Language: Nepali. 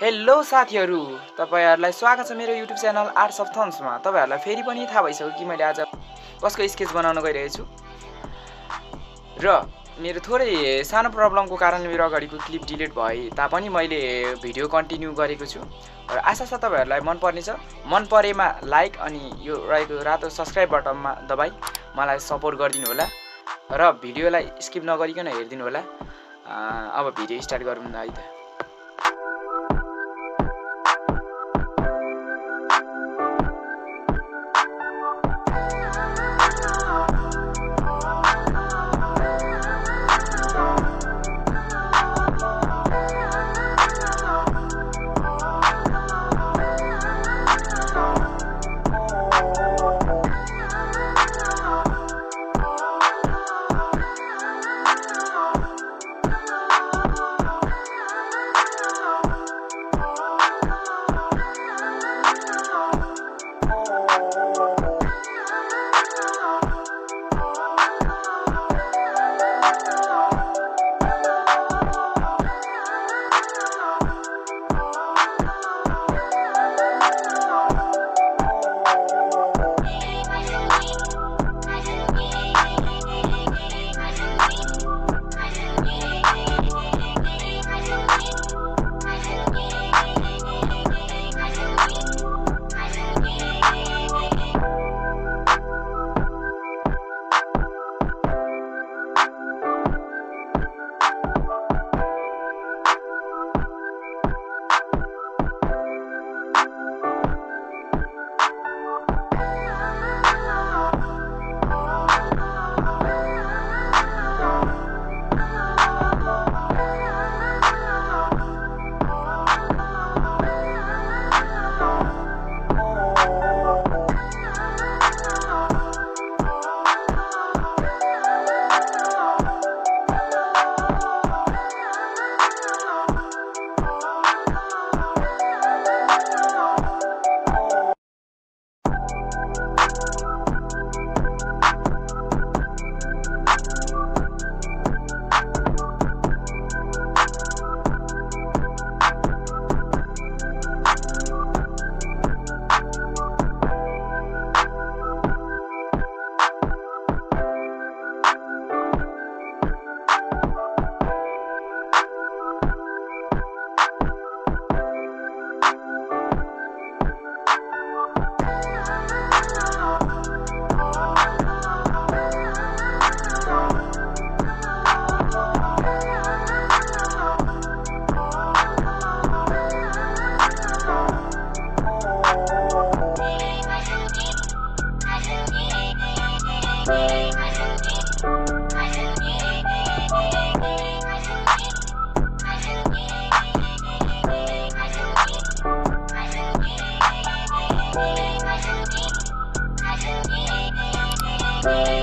हेलो साथीहरू। तपाईँहरूलाई स्वागत छ मेरो युट्युब च्यानल आर्ट्स अफ थम्समा तपाईँहरूलाई फेरि पनि थाहा भइसक्यो कि मैले आज कसको स्केच बनाउन गइरहेको छु र मेरो थोरै सानो प्रब्लमको कारणले मेरो अगाडिको क्लिप डिलिट भए तापनि मैले भिडियो कन्टिन्यू गरेको छु। र आशा छ तपाईँहरूलाई मन पर्नेछ मन परेमा लाइक अनि यो रहेको रातो सब्सक्राइब बटनमा दबाई। मलाई सपोर्ट गरिदिनु होला। र भिडियोलाई स्किप नगरिकन हेरिदिनु होला। अब भिडियो स्टार्ट गरौँ न है त। Bye.